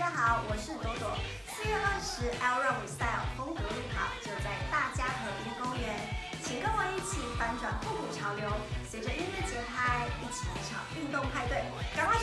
大家好，我是朵朵。四月二十，L Run Style 风格路跑就在大家和平公园，请跟我一起反转复古潮流，随着音乐节拍，一起一场运动派对，赶快！